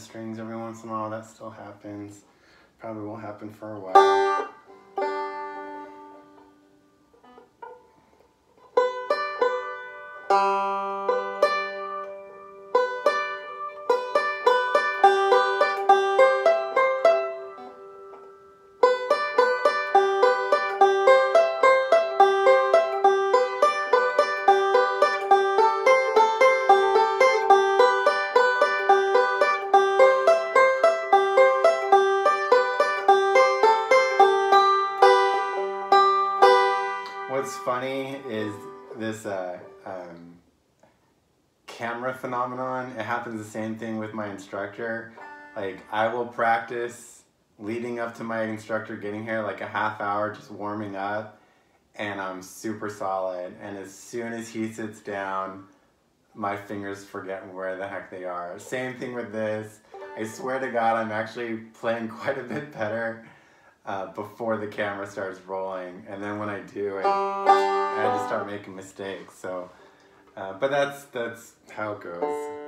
strings every once in a while. That still happens. Probably won't happen for a while. This uh, um, camera phenomenon. It happens the same thing with my instructor. Like I will practice leading up to my instructor getting here like a half hour just warming up and I'm super solid and as soon as he sits down my fingers forget where the heck they are. Same thing with this. I swear to God I'm actually playing quite a bit better uh, before the camera starts rolling, and then when I do, I, I just start making mistakes. So, uh, but that's that's how it goes.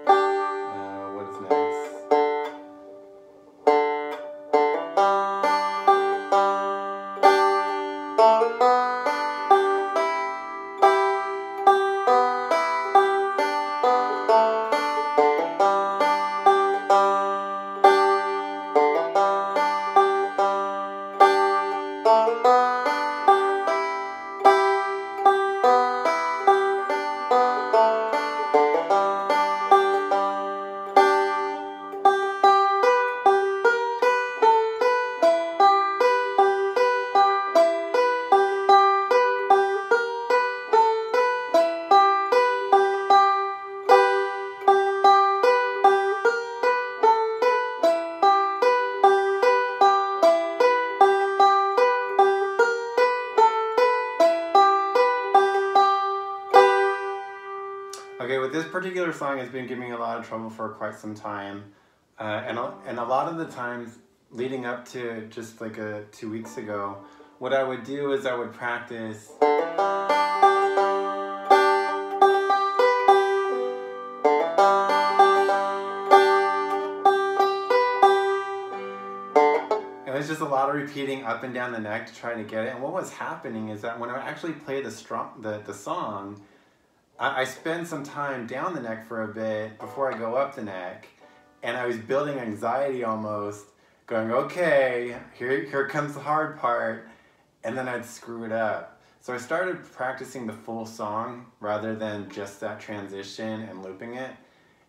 Okay, with this particular song, it's been giving me a lot of trouble for quite some time, uh, and a, and a lot of the times leading up to just like a two weeks ago, what I would do is I would practice. It was just a lot of repeating up and down the neck to try to get it. And what was happening is that when I actually played the strong the, the song, I, I spend some time down the neck for a bit before I go up the neck, and I was building anxiety almost, going, okay, here, here comes the hard part, and then I'd screw it up. So I started practicing the full song rather than just that transition and looping it,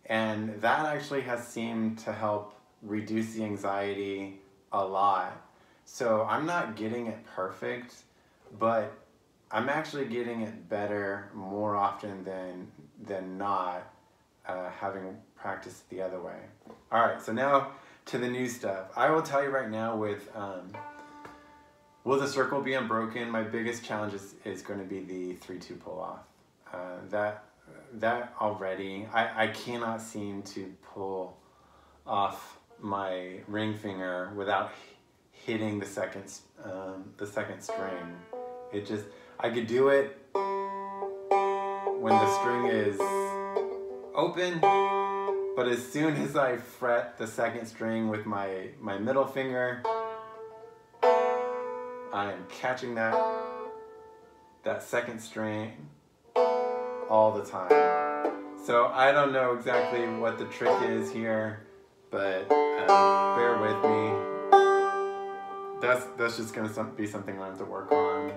and that actually has seemed to help reduce the anxiety a lot. So I'm not getting it perfect, but I'm actually getting it better more often than than not, uh, having practiced the other way. All right, so now to the new stuff. I will tell you right now with um, will the circle be unbroken? My biggest challenge is, is going to be the three two pull off. Uh, that that already I, I cannot seem to pull off my ring finger without hitting the second um, the second string. It just I could do it when the string is open, but as soon as I fret the second string with my my middle finger, I am catching that that second string all the time. So I don't know exactly what the trick is here, but um, bear with me. That's that's just gonna be something I have to work on.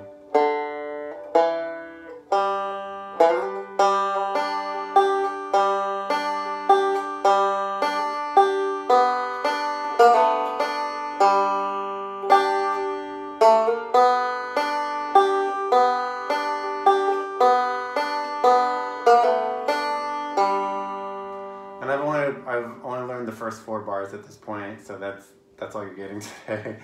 First four bars at this point, so that's that's all you're getting today.